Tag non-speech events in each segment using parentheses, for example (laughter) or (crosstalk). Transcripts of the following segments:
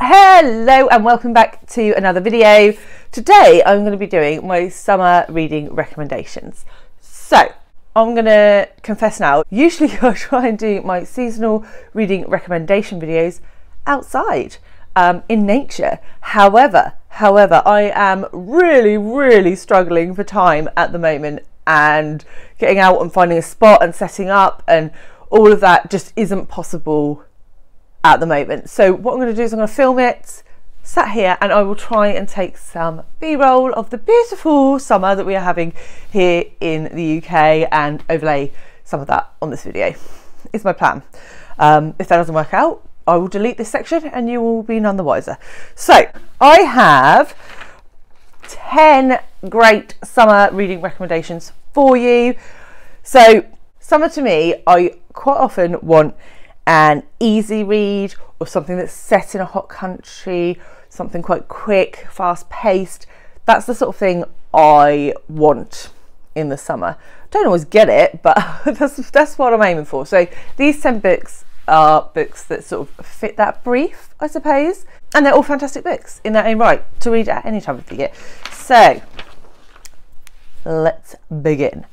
Hello and welcome back to another video. Today I'm going to be doing my summer reading recommendations. So I'm going to confess now, usually (laughs) I try and do my seasonal reading recommendation videos outside um, in nature. However, however, I am really, really struggling for time at the moment and getting out and finding a spot and setting up and all of that just isn't possible at the moment. So what I'm going to do is I'm going to film it, sat here, and I will try and take some B-roll of the beautiful summer that we are having here in the UK and overlay some of that on this video. Is my plan. Um, if that doesn't work out, I will delete this section and you will be none the wiser. So I have 10 great summer reading recommendations for you. So summer to me, I quite often want an easy read or something that's set in a hot country, something quite quick, fast paced. That's the sort of thing I want in the summer. Don't always get it, but (laughs) that's that's what I'm aiming for. So these 10 books are books that sort of fit that brief, I suppose. And they're all fantastic books in their own right to read at any time of the year. So let's begin.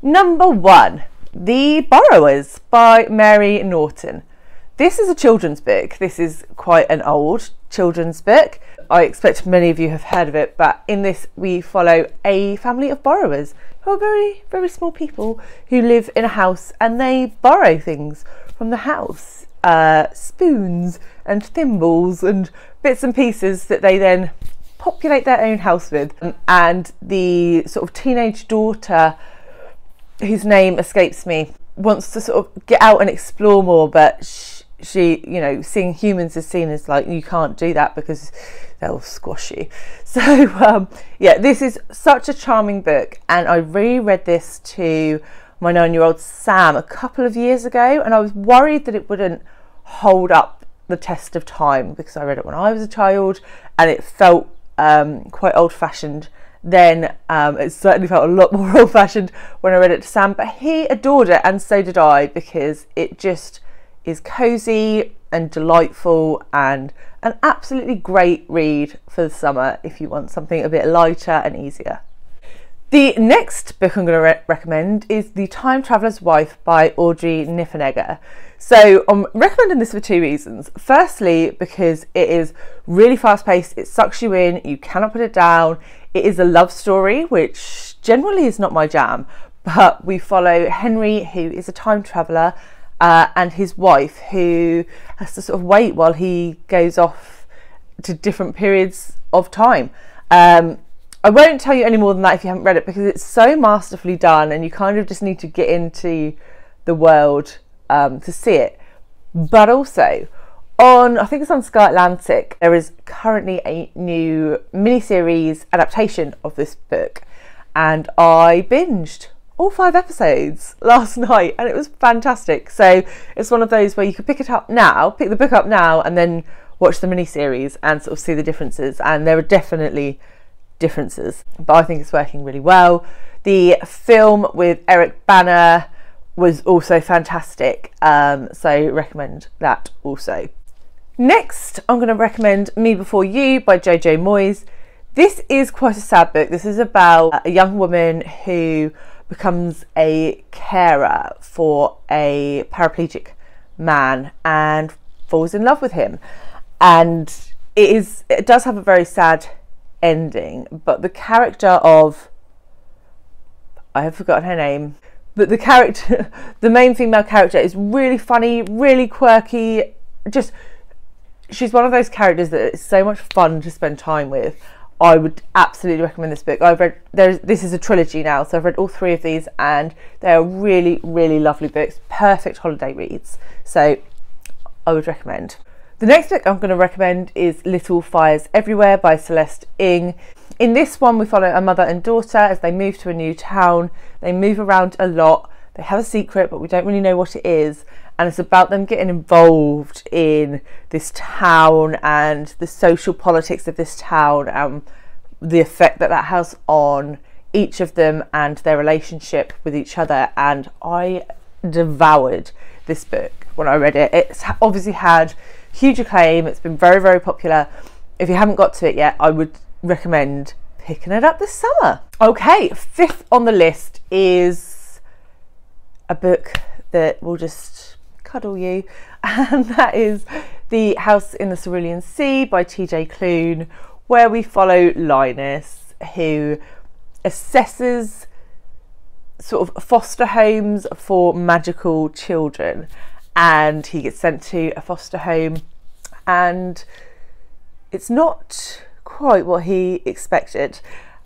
Number one, the Borrowers by Mary Norton. This is a children's book. This is quite an old children's book. I expect many of you have heard of it, but in this we follow a family of borrowers who are very, very small people who live in a house and they borrow things from the house uh, spoons and thimbles and bits and pieces that they then populate their own house with. And the sort of teenage daughter whose name escapes me wants to sort of get out and explore more, but she, she, you know, seeing humans is seen as like you can't do that because they'll squash you. (laughs) So um, yeah, this is such a charming book, and I reread this to my nine-year-old Sam a couple of years ago, and I was worried that it wouldn't hold up the test of time because I read it when I was a child, and it felt um, quite old-fashioned then um, it certainly felt a lot more (laughs) old fashioned when I read it to Sam, but he adored it and so did I because it just is cozy and delightful and an absolutely great read for the summer if you want something a bit lighter and easier. The next book I'm going to re recommend is The Time Traveller's Wife by Audrey Niffenegger. So I'm recommending this for two reasons. Firstly, because it is really fast paced, it sucks you in, you cannot put it down. It is a love story, which generally is not my jam, but we follow Henry, who is a time traveller, uh, and his wife, who has to sort of wait while he goes off to different periods of time. Um, I won't tell you any more than that if you haven't read it because it's so masterfully done and you kind of just need to get into the world um, to see it. But also, on I think it's on Sky Atlantic, there is currently a new miniseries adaptation of this book, and I binged all five episodes (laughs) last night and it was fantastic. So it's one of those where you could pick it up now, pick the book up now, and then watch the miniseries and sort of see the differences. And there are definitely differences, but I think it's working really well. The film with Eric Bana was also fantastic, um, so recommend that also. Next, I'm going to recommend Me Before You by Jojo Moyes. This is quite a sad book. This is about a young woman who becomes a carer for a paraplegic man and falls in love with him. And it is it does have a very sad ending, but the character of I have forgotten her name, but the character, (laughs) the main female character, is really funny, really quirky. Just she's one of those characters that is so much fun to spend time with. I would absolutely recommend this book. I've read there's this is a trilogy now, so I've read all three of these, and they are really, really lovely books. Perfect holiday reads. So I would recommend. The next book I'm going to recommend is Little Fires Everywhere by Celeste Ng. In this one, we follow a mother and daughter as they move to a new town. They move around a lot. They have a secret, but we don't really know what it is. And it's about them getting involved in this town and the social politics of this town and the effect that that has on each of them and their relationship with each other. And I devoured this book when I read it. It's obviously had huge acclaim. It's been very, very popular. If you haven't got to it yet, I would recommend picking it up this summer. Okay, fifth on the list is a book that will just cuddle you, (laughs) and that is The House in the Cerulean Sea by TJ Klune, where we follow Linus, who assesses sort of foster homes for magical children. And he gets sent to a foster home. And it's not quite what he expected.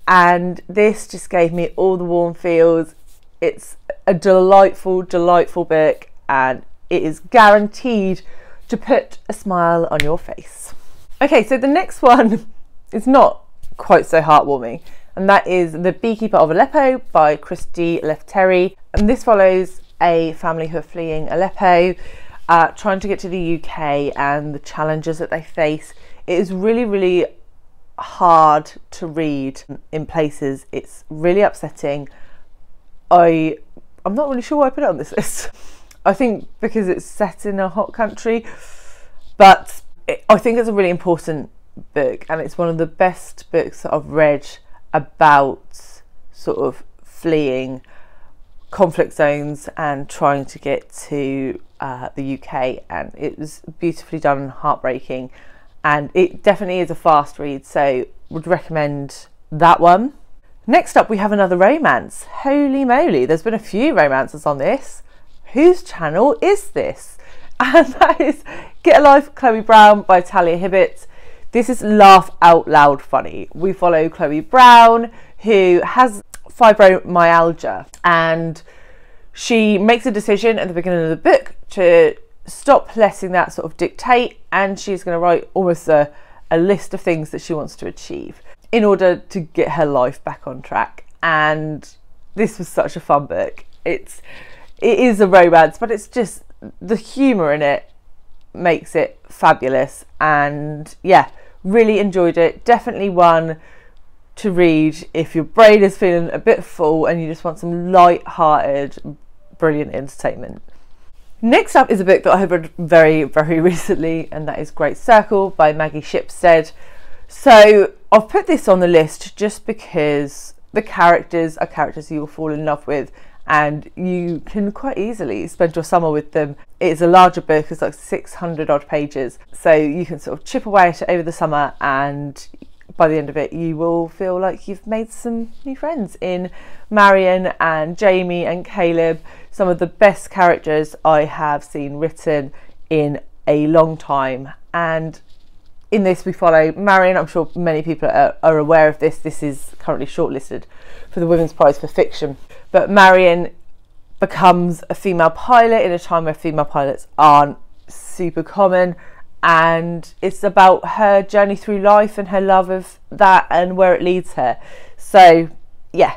And this just gave me all the warm feels. It's a delightful delightful book. And it is guaranteed to put a smile on your face. Okay so the next (laughs) one is not quite so heartwarming and that is The Beekeeper of Aleppo by Christy Lefteri. And this follows a family who are fleeing Aleppo, uh, trying to get to the UK and the challenges that they face. It is really, really hard to read in places. It's really upsetting. I I'm not really sure why I put it on this list. (laughs) I think because it's set in a hot country, but it, I think it's a really important book and it's one of the best books that I've read about sort of fleeing conflict zones and trying to get to uh, the UK. And it was beautifully done and heartbreaking. And it definitely is a fast read, so would recommend that one. Next up, we have another romance. Holy moly, there's been a few romances on this. Whose channel is this? (laughs) And that is Get a Life, Chloe Brown by Talia Hibbert. This is laugh out loud funny. We follow Chloe Brown, who has fibromyalgia, and she makes a decision at the beginning of the book to stop letting that sort of dictate, and she's going to write almost a, a list of things that she wants to achieve in order to get her life back on track. And this was such a fun book. It's it is a romance, but it's just the humour in it makes it fabulous. And yeah, Really enjoyed it. Definitely one to read if your brain is feeling a bit full and you just want some light-hearted, brilliant entertainment. Next up is a book that I have read very, very (laughs) recently, and that is Great Circle by Maggie Shipstead. So I've put this on the list just because the characters are characters you will fall in love with and you can quite easily spend your summer with them. It's a larger book, it's like 600 odd pages, so you can sort of chip away at it over the summer, and by the end of it, you will feel like you've made some new friends in Marian and Jamie and Caleb, some of the best characters I have seen written in a long time. And in this, we follow Marian. I'm sure many people are, are aware of this. This is currently shortlisted for the Women's Prize for Fiction but Marian becomes a female pilot in a time where female pilots aren't super common. And it's about her journey through life and her love of that and where it leads her. So, yeah,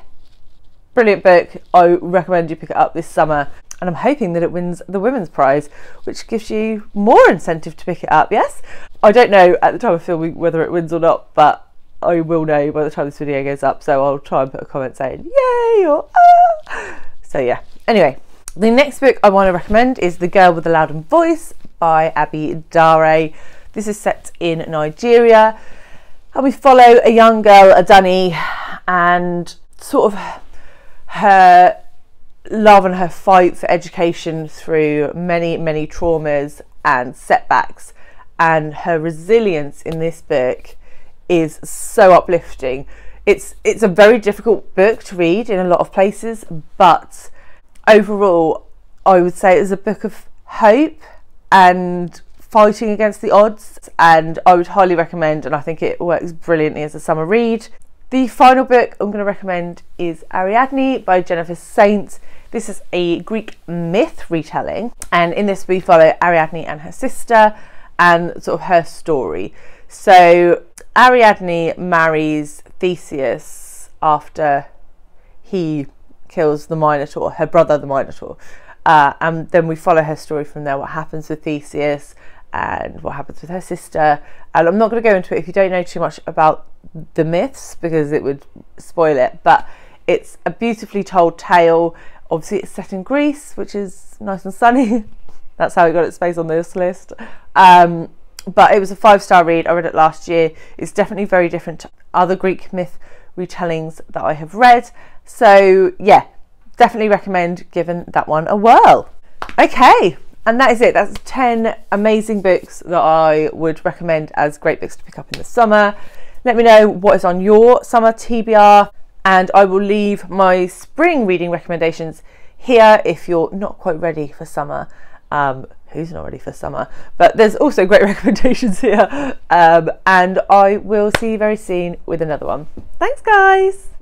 brilliant book. I recommend you pick it up this summer. And I'm hoping that it wins the Women's Prize, which gives you more incentive to pick it up. Yes, I don't know at the time of filming whether it wins or not, but I will know by the time this video goes up, so I'll try and put a comment saying yay or ah. So yeah. Anyway, the next book I want to recommend is The Girl with the Louding Voice by Abi Dare. This is set in Nigeria, and we follow a young girl, Adunni, and sort of her love and her fight for education through many, many traumas and setbacks, and her resilience in this book is so uplifting. It's it's a very difficult book to read in a lot of places, but overall, I would say it's a book of hope and fighting against the odds. And I would highly recommend, and I think it works brilliantly as a summer read. The final book I'm going to recommend is Ariadne by Jennifer Saint. This is a Greek myth retelling, and in this we follow Ariadne and her sister and sort of her story. So Ariadne marries Theseus after he kills the Minotaur, her brother, the Minotaur. Uh, and then we follow her story from there what happens with Theseus and what happens with her sister. And I'm not going to go into it if you don't know too much about the myths because it would spoil it, but it's a beautifully told tale. Obviously, it's set in Greece, which is nice and sunny. (laughs) That's how it got its space on this list. Um, but it was a five star read. I read it last year. It's definitely very different to other Greek myth retellings that I have read. So, yeah, definitely recommend giving that one a whirl. Okay, and that is it. That's 10 amazing books that I would recommend as great books to pick up in the summer. Let me know what is on your summer TBR, and I will leave my spring reading recommendations here if you're not quite ready for summer. Um, who's not ready for summer? But there's also great (laughs) recommendations here, um, and I will see you very soon with another one. Thanks, guys.